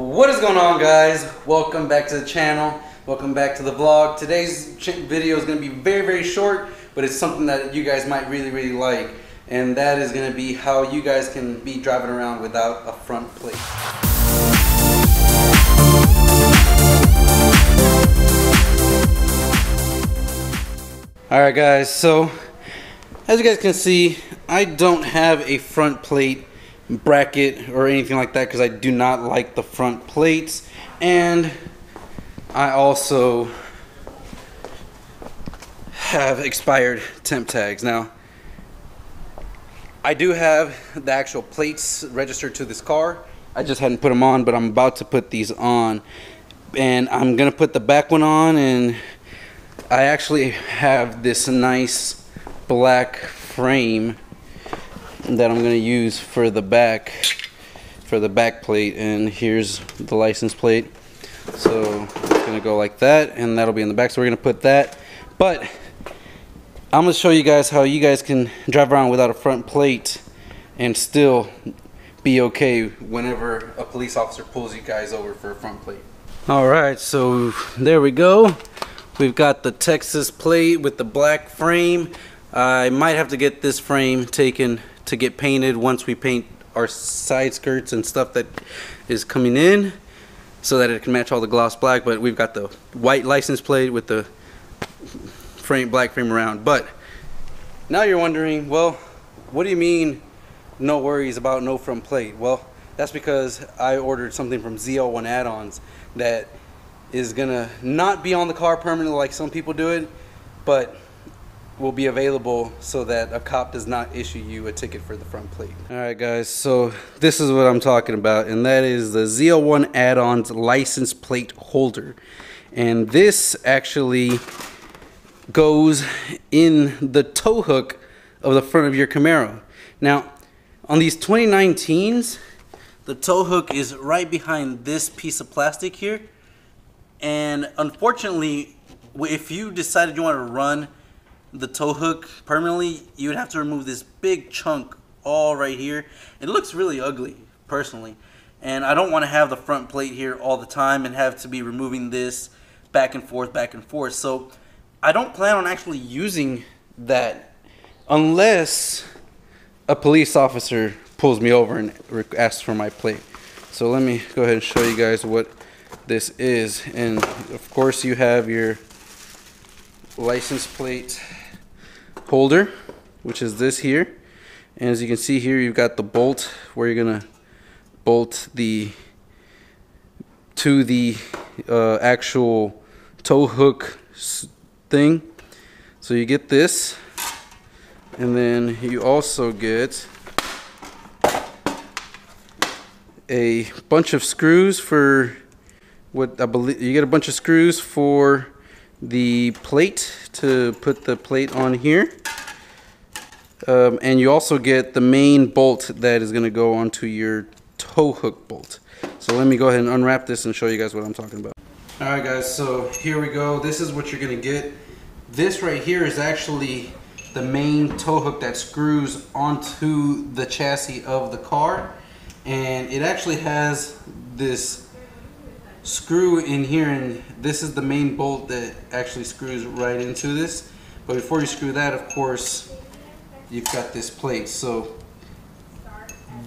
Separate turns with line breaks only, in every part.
What is going on guys? Welcome back to the channel. Welcome back to the vlog. Today's video is going to be very very short, but it's something that you guys might really really like. And that is going to be how you guys can be driving around without a front plate. Alright guys, so as you guys can see, I don't have a front plate bracket or anything like that because I do not like the front plates. And I also have expired temp tags. Now I do have the actual plates registered to this car. I just hadn't put them on but I'm about to put these on. And I'm gonna put the back one on and I actually have this nice black frame that I'm going to use for the back for the back plate and here's the license plate. So it's going to go like that and that'll be in the back so we're going to put that. But I'm going to show you guys how you guys can drive around without a front plate and still be okay whenever a police officer pulls you guys over for a front plate. Alright so there we go. We've got the Texas plate with the black frame. I might have to get this frame taken to get painted once we paint our side skirts and stuff that is coming in so that it can match all the gloss black. But we've got the white license plate with the frame black frame around. But now you're wondering well what do you mean no worries about no front plate? Well that's because I ordered something from ZL1 add-ons that is gonna not be on the car permanently like some people do it but will be available so that a cop does not issue you a ticket for the front plate. Alright guys, so this is what I'm talking about and that is the ZL1 add-ons license plate holder. And this actually goes in the tow hook of the front of your Camaro. Now, on these 2019s, the tow hook is right behind this piece of plastic here. And unfortunately, if you decided you want to run the tow hook permanently, you would have to remove this big chunk all right here. It looks really ugly, personally. And I don't want to have the front plate here all the time and have to be removing this back and forth, back and forth. So I don't plan on actually using that unless a police officer pulls me over and asks for my plate. So let me go ahead and show you guys what this is. And of course you have your license plate holder, which is this here. And as you can see here, you've got the bolt where you're gonna bolt the to the uh, actual tow hook thing. So you get this, and then you also get a bunch of screws for what I believe you get a bunch of screws for the plate to put the plate on here. Um, and you also get the main bolt that is going to go onto your tow hook bolt. So let me go ahead and unwrap this and show you guys what I'm talking about. Alright guys, so here we go. This is what you're going to get. This right here is actually the main tow hook that screws onto the chassis of the car. And it actually has this screw in here and this is the main bolt that actually screws right into this. But before you screw that, of course, you've got this plate. So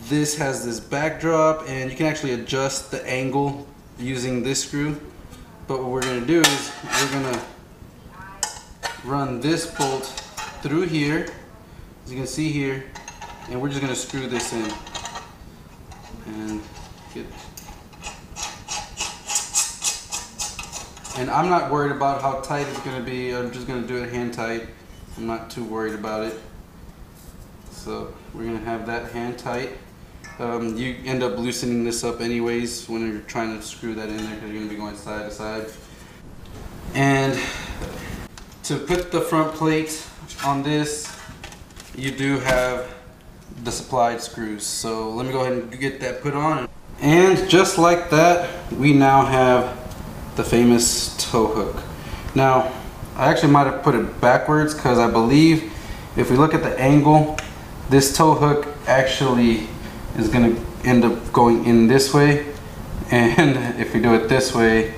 this has this backdrop and you can actually adjust the angle using this screw. But what we're gonna do is we're gonna run this bolt through here, as you can see here, and we're just gonna screw this in and get and I'm not worried about how tight it's gonna be I'm just gonna do it hand tight I'm not too worried about it so we're gonna have that hand tight. Um, you end up loosening this up anyways when you're trying to screw that in there because you're gonna be going side to side. And to put the front plate on this, you do have the supplied screws. So let me go ahead and get that put on. And just like that, we now have the famous tow hook. Now, I actually might have put it backwards because I believe if we look at the angle this tow hook actually is going to end up going in this way And if we do it this way,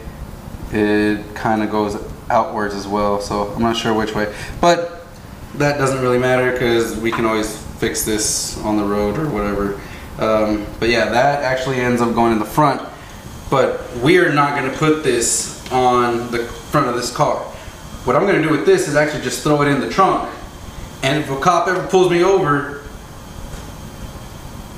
it kind of goes outwards as well. So I'm not sure which way, but that doesn't really matter because we can always fix this on the road or whatever. Um, but yeah, that actually ends up going in the front. But we are not going to put this on the front of this car. What I'm going to do with this is actually just throw it in the trunk. And if a cop ever pulls me over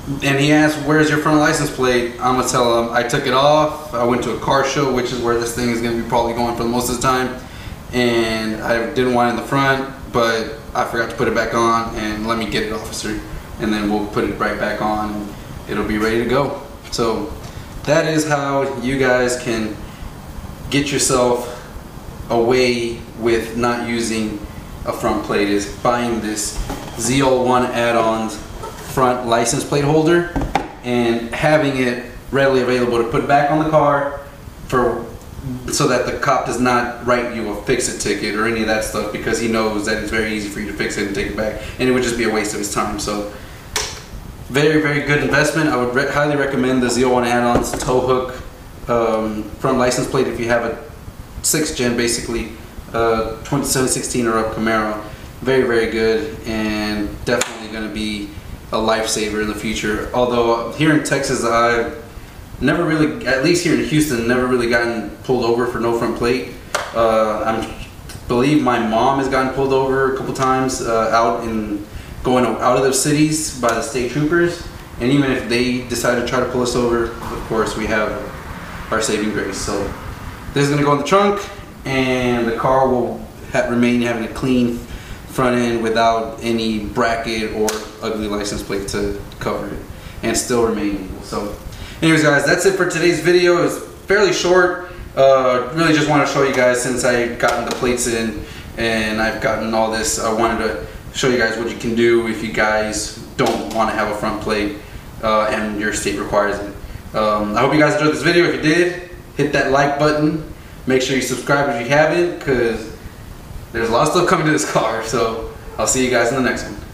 and he asks, where's your front license plate? I'm going to tell him I took it off. I went to a car show, which is where this thing is going to be probably going for the most of the time. And I didn't want it in the front, but I forgot to put it back on and let me get it, officer. And then we'll put it right back on and it'll be ready to go. So that is how you guys can get yourself away with not using a front plate is buying this ZL1 add-ons front license plate holder and having it readily available to put back on the car for so that the cop does not write you a fix-it ticket or any of that stuff because he knows that it's very easy for you to fix it and take it back and it would just be a waste of his time. So very very good investment. I would re highly recommend the ZL1 add-ons tow hook um, front license plate if you have a 6th gen basically uh, 2716 or up Camaro very very good and definitely going to be a lifesaver in the future. Although here in Texas, I've never really, at least here in Houston, never really gotten pulled over for no front plate. Uh, I believe my mom has gotten pulled over a couple times uh, out in going out of the cities by the state troopers. And even if they decide to try to pull us over, of course we have our saving grace. So this is going to go in the trunk, and the car will remain having a clean front end without any bracket or ugly license plate to cover it and still remain legal. So anyways guys, that's it for today's video. It was fairly short. Uh, really just want to show you guys since I gotten the plates in and I've gotten all this, I wanted to show you guys what you can do if you guys don't want to have a front plate uh, and your state requires it. Um, I hope you guys enjoyed this video. If you did, hit that like button. Make sure you subscribe if you haven't because there's a lot of stuff coming to this car, so I'll see you guys in the next one.